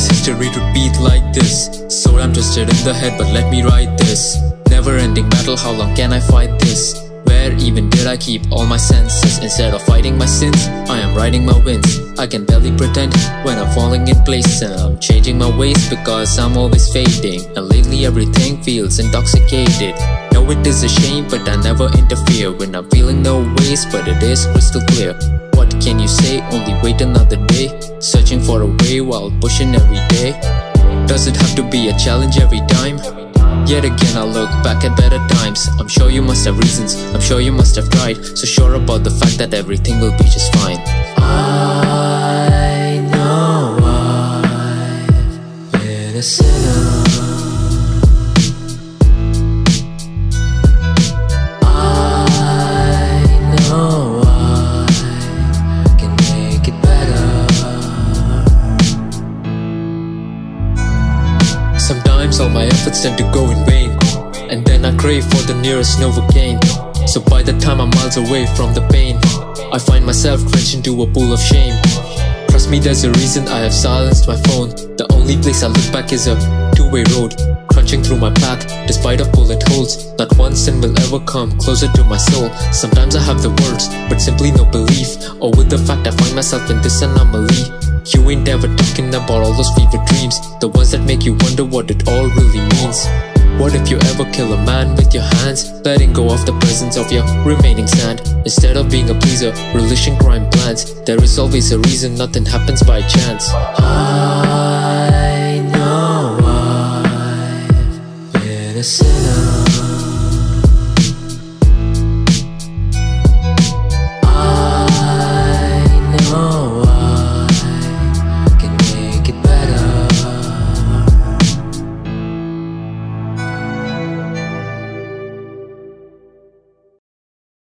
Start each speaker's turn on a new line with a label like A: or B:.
A: does history repeat like this? So I'm twisted in the head, but let me write this. Never ending battle, how long can I fight this? Where even did I keep all my senses? Instead of fighting my sins, I am writing my wins. I can barely pretend when I'm falling in place and I'm changing my ways because I'm always fading. And lately everything feels intoxicated. Know it is a shame, but I never interfere when I'm feeling no ways, but it is crystal clear. What can you say? Only wait another day. For a way while pushing every day. Does it have to be a challenge every time? Yet again I look back at better times. I'm sure you must have reasons, I'm sure you must have tried. So sure about the fact that everything will be just fine.
B: I know I've been a sinner
A: Sometimes all my efforts tend to go in vain. And then I crave for the nearest Novocaine. So by the time I'm miles away from the pain I find myself drenched into a pool of shame. Trust me there's a reason I have silenced my phone. The only place I look back is a two-way road Crunching through my path despite of bullet holes. Not one sin will ever come closer to my soul. Sometimes I have the words but simply no belief. Or with the fact I find myself in this anomaly you ain't ever talking about all those fever dreams. The ones that make you wonder what it all really means. What if you ever kill a man with your hands? Letting go of the presence of your remaining sand. Instead of being a pleaser, relishing crime plans. There is always a reason nothing happens by chance.
B: I